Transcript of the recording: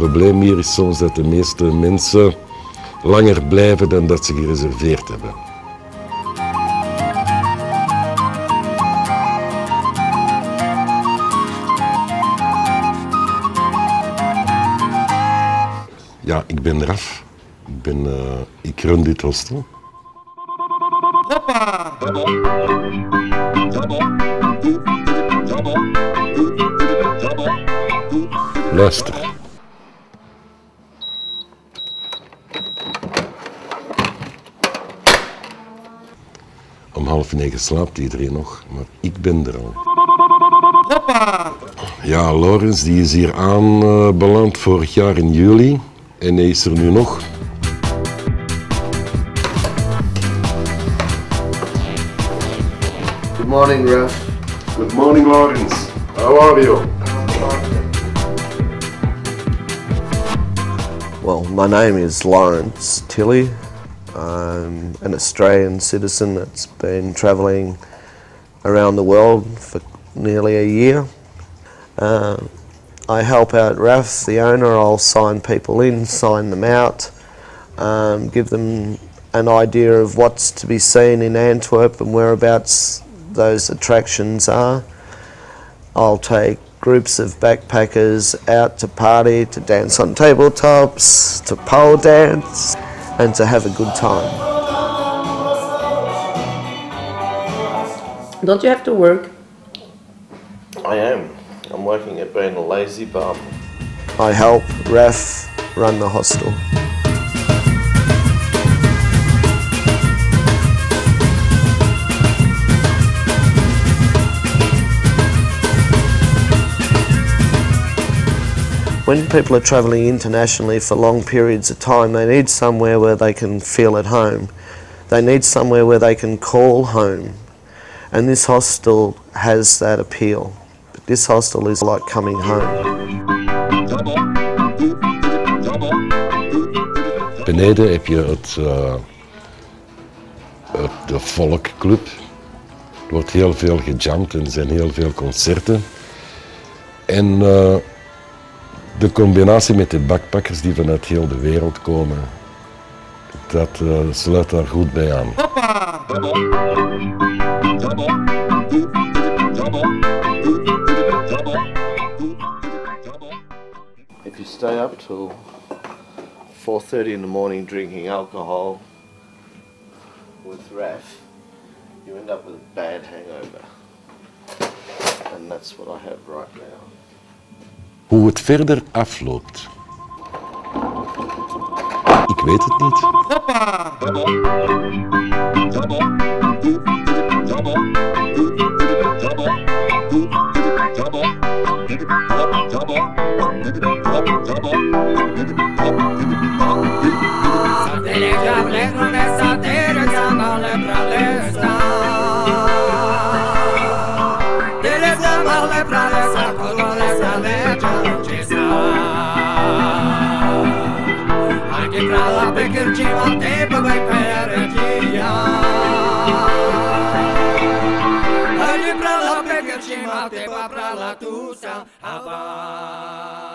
Het probleem hier is soms dat de meeste mensen langer blijven dan dat ze gereserveerd hebben. Ja, ik ben Raf. Ik, ben, uh, ik run dit hostel. Hoppa! Luister. Om half negen slaapt iedereen nog, maar ik ben er al. Hoppa! Ja, Lorenz die is hier aanbeland uh, vorig jaar in juli en hij is er nu nog. Good morning, Ralph. Good morning, Lawrence. How are you? Well, my name is Lawrence Tilley. I'm an Australian citizen that's been travelling around the world for nearly a year. Uh, I help out Raf, the owner. I'll sign people in, sign them out, um, give them an idea of what's to be seen in Antwerp and whereabouts those attractions are. I'll take groups of backpackers out to party, to dance on tabletops, to pole dance, and to have a good time. Don't you have to work? I am. I'm working at being a lazy bum. I help Raf run the hostel. When people are travelling internationally for long periods of time, they need somewhere where they can feel at home. They need somewhere where they can call home. And this hostel has that appeal. This hostel is like coming home. Beneden heb je het, uh, het, de Volkclub. Er wordt heel veel gejamd en er zijn heel veel concerten. En uh, de combinatie met de backpackers die vanuit heel de wereld komen, dat uh, sluit daar goed bij aan. Hoppa! If you stay up till 4.30 in the morning drinking alcohol with Raf, you end up with a bad hangover. And that's what I have right now. Hoe het verder afloopt. Ik weet het niet. Hoppa! faceva tempo che per dia Oggi pra lá pega te mate pa pra la tusa avanti